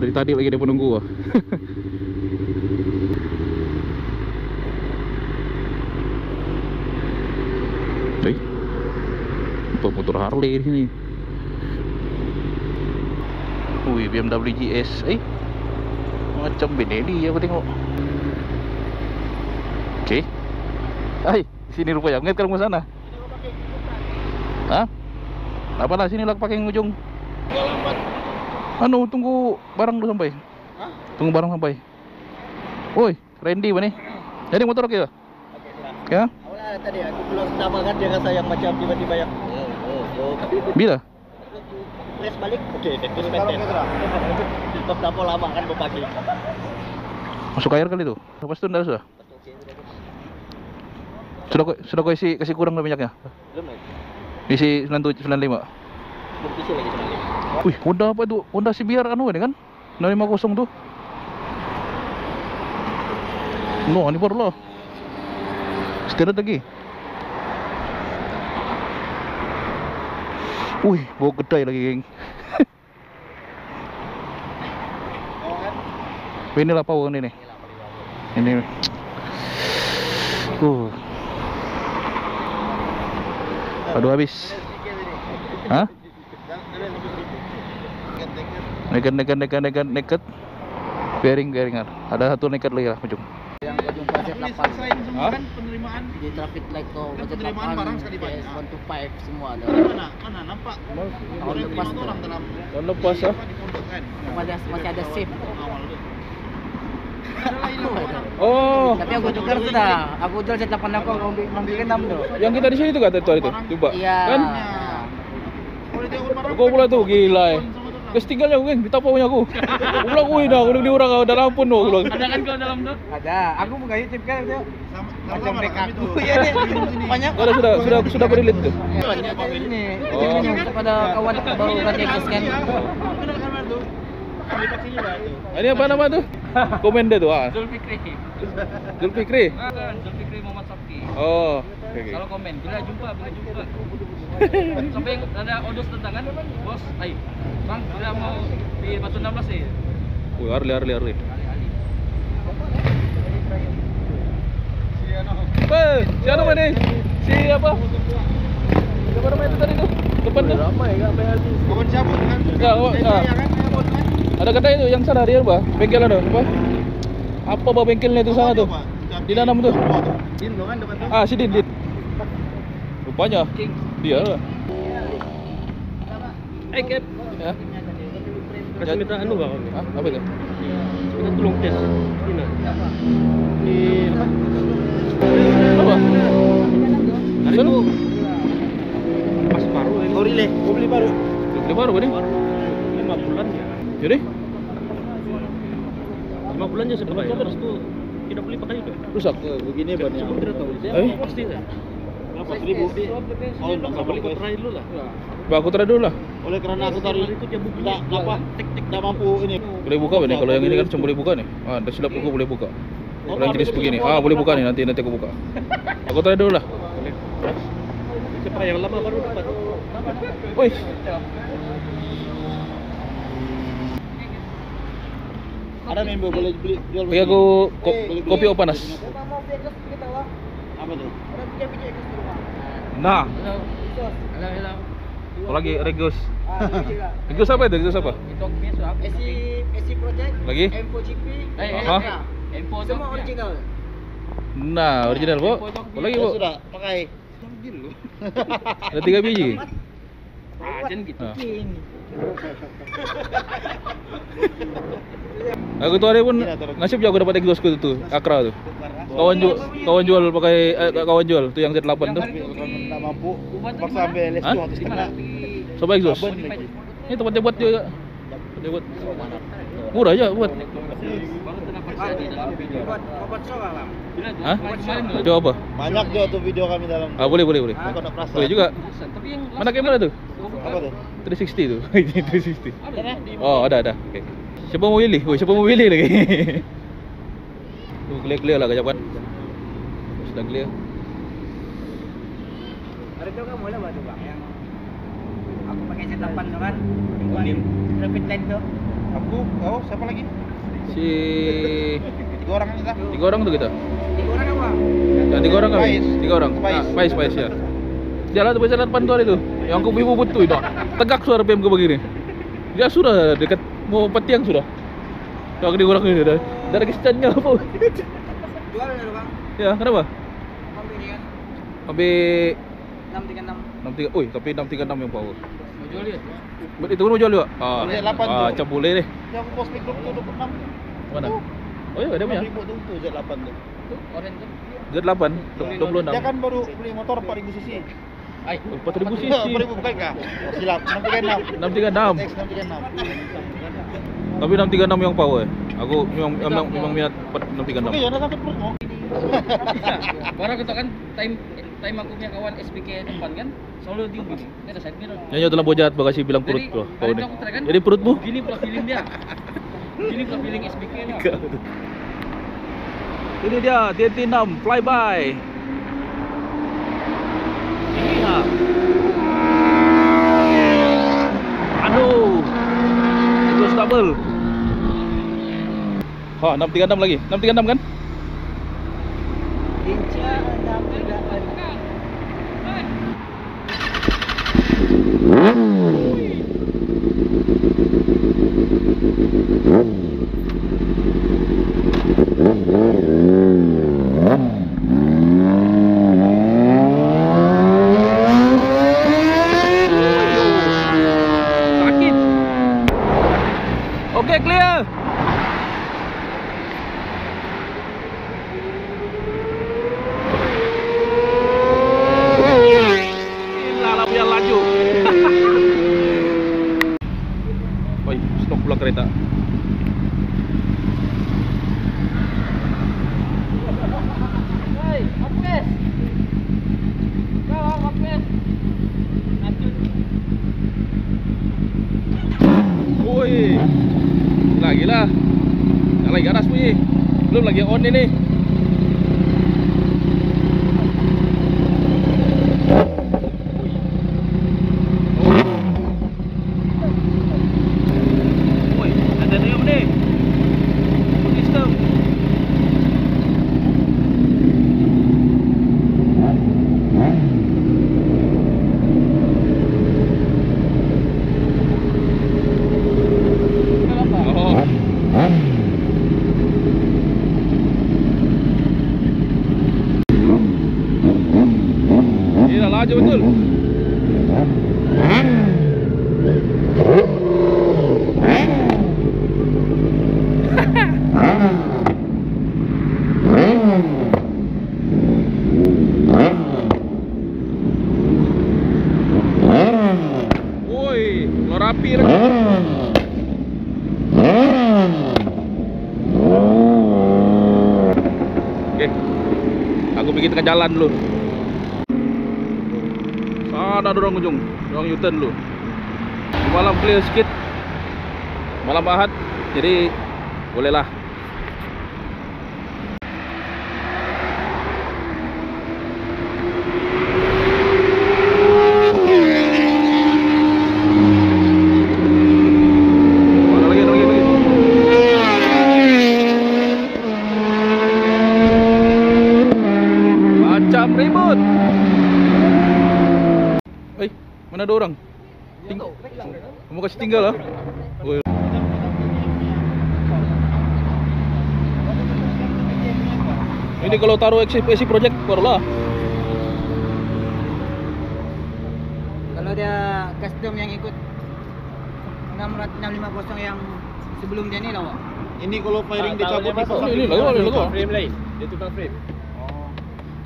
dari tadi lagi dia menunggu ah. Hei, apa motor Harley di sini? Wih, BMW GS, eh, macam Benelli aku tengok. Oke, Hai, sini rupanya, ngeliat kalau sana. Hah? Apa lah sini lah pakai yang ujung. Anu, tunggu barang dulu sampai. Tunggu barang sampai. Woi, Randy mana? Jadi motor oke ya? Ya? Awalnya tadi aku belum sama kan dia rasa yang macam tiba-tiba yang. Bila? Press balik, oke, dan terus maintain. Stop tapo lama kan berpagi. Masuk air kali tuh. Lepas itu enggak sudah. Sudah kau sudah kau isi kasih kurang minyaknya. Belum lagi. Isi 97 95. Isi lagi sebenarnya. Wih, Honda apa itu? Honda CBR anu ini kan? 950 tuh. No, ini baru lah. Setirut lagi. Wih, bau kedai lagi, geng. ini lah pawang ini nih. Ini. Uh. Aduh habis. Hah? Nekat, nekat, nekat, nekat, nekat. Bearing, bearingan. Ada satu nekat lagi lah, ujung. Yang ujung budget 8 Hah? kan penerimaan di traffic light tuh Kan budget penerimaan 8 barang sekali banyak. PS 1 to 5 semua ada. mana mana nampak Tahun lepas orang dalam Tahun lepas kan Masih masih ada safe. Oh, Tapi aku tukar sudah. Aku jual jet 8 aku aku ambil ambil 6 tuh. yang kita di sini tuh kata itu itu. Coba. Iya. Kan? Kau pula tuh gila. Eh. Guys tinggalnya aku, geng. Ditapaunya aku. Aku bilang, wih dah, aku di orang dalam pun. Aku bilang. ada kan kau dalam tu Ada. Aku buka YouTube kan itu. Macam sama mereka aku. tu Iya deh. Banyak. Sudah, sudah, sudah, sudah berilit tuh. Banyak ini. Oh. Ini kepada kawan baru access kan. tu tu Ini apa nama tuh? Komen deh tuh. Ah. Zulfikri. Zulfikri. Ah, kan Zulfikri Muhammad Sabki. Oh. Kalau komen, bila jumpa, bila jumpa. Sampai yang ada odus tentang kan, bos, ayo, bang, bila mau di Batu 16 sih. Wih, Arli, Arli, Arli. Eh, siapa nama nih? Si apa? Siapa nama itu tadi tuh? Depan tuh. kawan siapa kan Ya, oh, Saya ah. kan saya buat kan Ada kedai itu yang sana dia apa? Bengkel ada apa? Apa bah bengkelnya itu sana tuh? Di dalam tuh. Din tu kan depan tu Ah, si Din, Din. Rupanya dia lah. Eh, Cap, Ya. kasih minta anu bang. Hah? Apa itu? Kita tolong tes. Ini. Di apa? Apa? Hari itu pas baru ini. oh relay kau beli baru Dia baru kan? Baru lima bulan ya. Jadi? Lima bulan ya sudah. Terus tuh tidak boleh pakai itu. Rusak. begini banyak tidak tahu. Eh? Pasti kan. Oh, nggak boleh kau try dulu lah. Bah, aku try dulu lah. oleh kerana aku tadi buku tak apa tak mampu ini Boleh buka nih kalau yang ini kan cuma boleh buka nih. Ah, dah silap aku boleh buka. Kalau yang jenis begini, ah boleh buka nih nanti nanti aku buka. Aku try dulu lah. Siapa yang lama baru dapat? Wih. ada member boleh beli jual Bagi aku ko kopi o panas. apa tu Nah, Halo. Halo, halo. apa lagi Regus. Regus apa itu? Regus apa? Itu biasa apa? SC SC Project Lagi? M4GP Eh, eh, eh. Semua original. Nah, original, Bu. Apa lagi, Bu? Ya sudah pakai Ada tiga biji. Ah, jangan gitu. Ah. Aku tuh hari pun nasib juga dapat exhaust ku tuh, Akra tuh. Kawan jual, kawan jual pakai eh, kawan jual tuh yang Z8 tuh. Kalau tak mampu paksa ambil LS Hah? tu satu Di mana? setengah Di Coba exhaust. Saban lagi. Ini tempatnya buat juga. Tempatnya buat. Murah aja buat. baru terdapat jadi dalam video. Buat buat soal lah. Bila tu Hah? kemarin tu. Coba apa? banyak juga tuh video kami dalam Ah boleh boleh boleh. kau tak perasa Boleh juga. Tapi yang Mana kamera tuh? apa tu 360 tuh. Ini 360. Ada di Oh, ada ada. Oke. Siapa mau pilih? Oh, siapa mau pilih lagi? Tuh clear-clear lah kejap kan. Sudah clear. Baru kamu mulai waktu bang yang aku pakai Z8 tuh kan. Unim. Rapid light tuh. Aku, oh siapa lagi? Si tiga orang kita. Tiga orang tuh kita. Tiga orang apa? Yang tiga orang kan? Tiga orang. Pais. Nah, pais, ya. Jalan tuh jalan depan tuh itu. Yang aku ibu betul itu. Tegak suara PM ke begini. Dia sudah dekat mau petiang sudah. Kalau di orang ini dah. Dari kesannya apa? Jual ya, Bang. Ya, kenapa? Hobi ini kan. Hobi 636. 63. Oi, tapi 636 yang power. Jual dia. Itu kan jual juga. Ah. Ah, macam boleh deh. Yang pos mikro tu 26. Mana? Oh, ya, ada punya. 1000 tu Z8 tu. Tu tu. Z8 26. Kan dia kan baru beli motor 4000 cc. Ai, 4000 cc. 4000 bukan kah? Oh, silap. 636. 636. 636. Tapi 636 yang power. Aku memang memang, memang minat 636. Oke, ada satu perut. Barang kita kan time time aku punya kawan SBK depan kan selalu diem gini. Ini ada side mirror. Nyanyi dalam bojat bagasi bilang perut Jadi, Kau itu kan, Jadi perutmu? Gini pula feeling dia. Gini pula feeling SBK nya. Ini dia TNT6 flyby. Ini ha. Aduh. Terus double. Ha, 636 lagi. 636 kan? Inca enam tiga enam. Sakit. Oke, clear. Gila lah punya laju. Woi, stop pula kereta. Hey, apes. Kau apes. Woi. Lagi lah. Yang lagi garas bunyi. Belum lagi on ini. Tengah jalan dulu. Sana ada orang ujung, orang U-turn dulu. Malam clear sikit. Malam Ahad. Jadi bolehlah. Kamu kasih tinggal lah. Ini kalau taruh eksekusi project barulah. Kalau dia custom yang ikut 650 yang sebelum dia ni lah. Ini kalau firing dicabut di Oh, ini lagu, ini lagu. Frame lain. Dia tukang frame. Oh.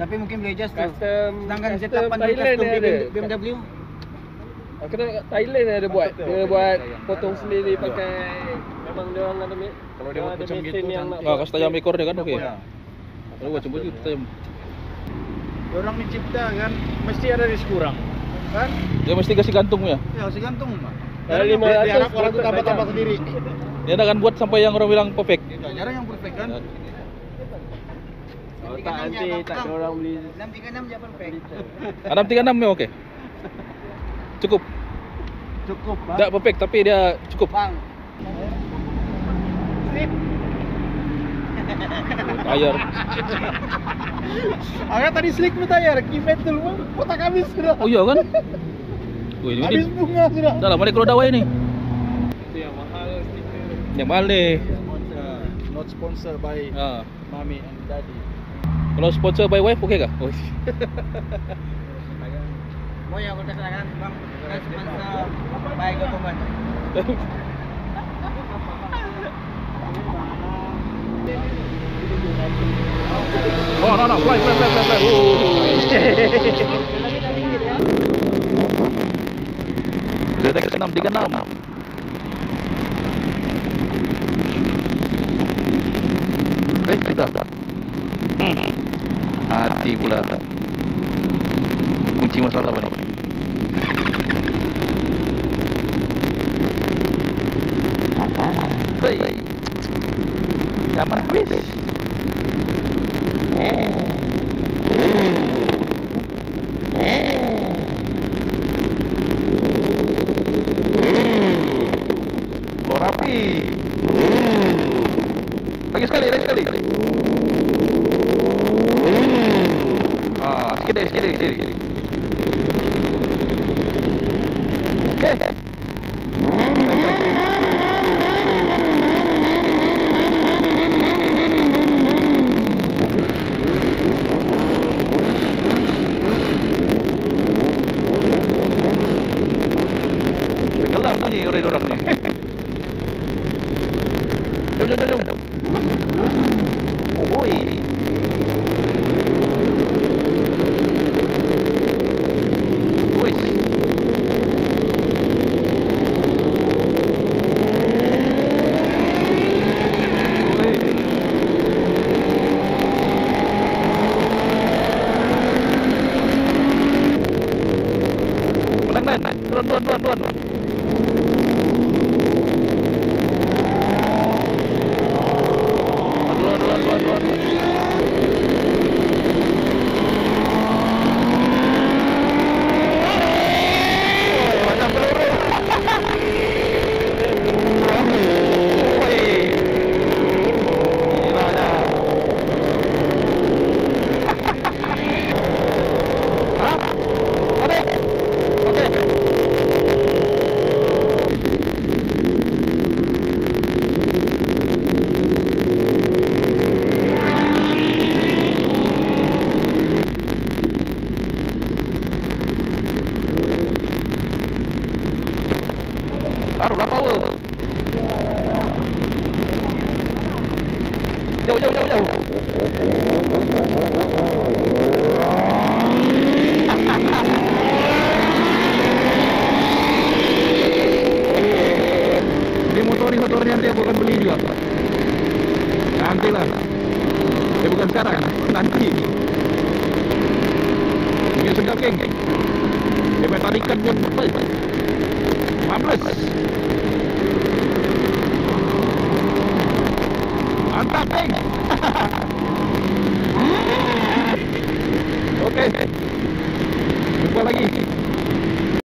Tapi mungkin boleh adjust tu. Custom Sedangkan custom Z8 tu Thailand custom dia BMW. Kena Thailand ada buat. Dia buat potong sendiri pakai memang dia orang ada Kalau dia buat ada macam mesin gitu, yang nak Ah, kasih tajam ekor dia kan okey. Kalau buat coba juga tajam. Orang dicipta kan mesti ada risk kurang. Kan? Dia mesti kasih gantung ya. Ya, si gantung mah. Dari 500 diharap orang dapat tambah-tambah macam. sendiri. Dia akan buat sampai yang orang bilang perfect. Ya, Jarang yang perfect kan? Oh, tak nanti tak ada orang beli 636 je perfect. Enam tiga enam okey. Cukup. Cukup, Tak perfect tapi dia cukup. Bang. Ayer. Agak tadi slick lu tayar, kimet dulu mah kotak habis sudah. Oh iya kan? Wih, Habis ini bunga sudah. Dah lah, balik kalau dawai ni. Itu yang mahal stiker. Yang mahal deh. Sponsor, not sponsor by Ah. mommy and daddy. Kalau sponsor by wife okey kah? Oh. Mau yang udah kan bang, kan sponsor baik. Oh, no, no, fly, fly, fly, fly, fly. Detek enam tiga enam. Eh, kita. Hmm. Hati pula. Kunci masalah apa ni? Hei. Zaman habis. Oh, rapi. Lagi sekali, lagi sekali. Ah, sikit deh, sikit deh, sikit deh. motornya nanti aku akan beli juga. Nanti lah ya eh, bukan sekarang. Nanti. Ini sedap geng. Ya metalikan jam 15 mantap geng. Oke. Okay. jumpa lagi.